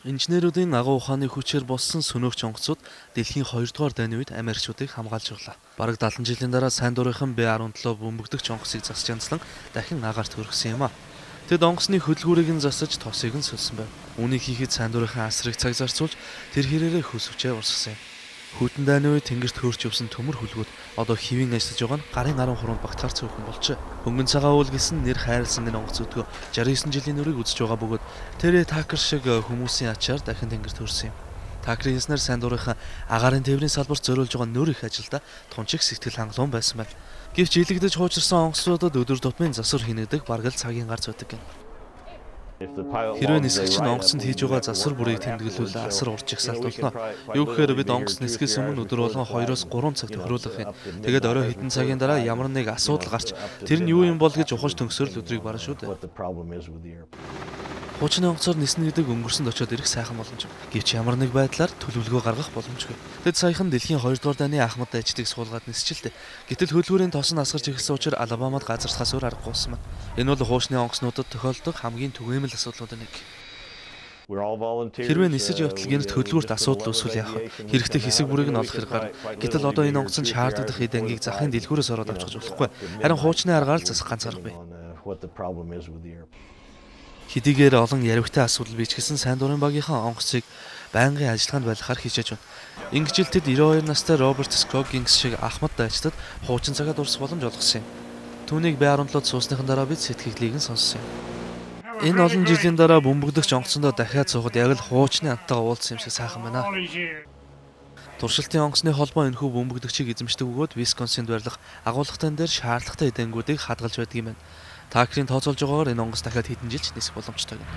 Инженеруудын агуу ухааны хүчээр болсон сөнөөгч онгоцууд дэлхийн 2 дугаар дайны үед Америкчуудыг хамгаалж ирлээ. Бараг 70 жилийн дараа сайн дурынхан Б-17 бөмбөгдөгч онгоцыг засч янзлан дахин агаарт хөргсөн юм а. Тэд онгоцны хөдөлгүүрийг нь засаж тосыг нь сөлсөн байв. Үүнийг хийхэд сайн дурынхан асрыг цаг зарцуулж тэр хэрээрээ хөсөвчээ урсгасан юм. Хүйтэн дайны үед тэнгэрт хөөрч явсан төмөр хүлгүүд одоо хэвийн ажиллаж байгаа нь гарын 10 хуруунд багтахаар цөөхөн болжээ. Хөнгөн цагаан уул гэсэн нэр хайрлсан энэ онгоц өдгөө 69 жилийн нүрийг үзэж байгаа бөгөөд тэрэ такер шиг хүмүүсийн ачаар дахин тэнгэрт хөрсөн юм. Такрын хийснээр сайн дурынхан агаарын тээврийн салбарт зориулж байгаа нөр их ажилда тунчиг сэтгэл хангалуун байсан байна. Гэвч илэгдэж хуучирсан онгоцнуудад өдөр тутмын засвар хийнэгдэх бараг л цагийн гарц байдаг юм. Хэрвээ нисгэгч нь онгоцонд хийж байгаа засвар бүрийг тэмдэглүүл асар урж ихсалт болно. Юу гэхээр бид онгоц нисгээс өмнө өдөр болгон 2-оос 3 цаг тохируулах юм. Тэгээд орой хэдэн цагийн дараа ямар нэг асуудал гарч тэр нь юу юм бол гэж ухаж төгсөрл өдрийг барна шүү дээ. Хуучны онгоцоор ниснэ гэдэг өнгөрсөнд очиод ирэх сайхан боломж. Гэвч ямар нэг байдлаар төлөвлөгөө гаргах боломжгүй. Тэд саяхан дэлхийн 2 дугаар дайны ахмад дайчдыг суулгаад нисчилтэй. Гэтэл хөлбөрийн тос нь асгарч ирсэн учраас Алабамад газарсахаас өөр аргагүй байна. Энэ бол хуучны онгоцнуудад тохиолддог хамгийн түгээмэл асуудлуудын нэг. Хэрвээ нисэж явтал гэнэт хөдөлгүүрт асуудал үүсвэл яах вэ? Хэрэгтэй хэсэг бүрийг нь олох хэрэгээр. Гэтэл одоо энэ онгоцон шаардлагатай эд ангийг захын дэлгүүрээс ороод авчихж болохгүй. Харин хуучны аргаар засах ганц арга бий. Хэдийгээр олон яривхтай асуудал бичгэсэн сайн дурын багийнхаа онгоцыг байнгын ажиллагаанд байлгахаар хичээж байна. Ингэж л тэд 92 настай Роберт Скоггинс шиг ахмад дайчдад хуучин цагаад урсах боломж олгосон юм. Түүнийг Б17-д суусныхан дараа бид сэтгэлийг нь сонссон юм. Энэ олон жилийн дараа бөмбөгдөгч онгоцондоо дахиад суухад яг л хуучны антайгаа уулзсан юм шиг сайхан байна. Туршилтын онгоцны холбоо энэхүү бөмбөгдөгчийг эзэмшдэг бөгөөд Висконсинд барьлах агуулгатан дээр шаардлагатай эдэнгүүдийг хадгалж байдаг юм байна. Та бүхэн тооцоолж байгаагаар энэ онгоц дахиад хэдэн жилч нисэх боломжтой гэнэ.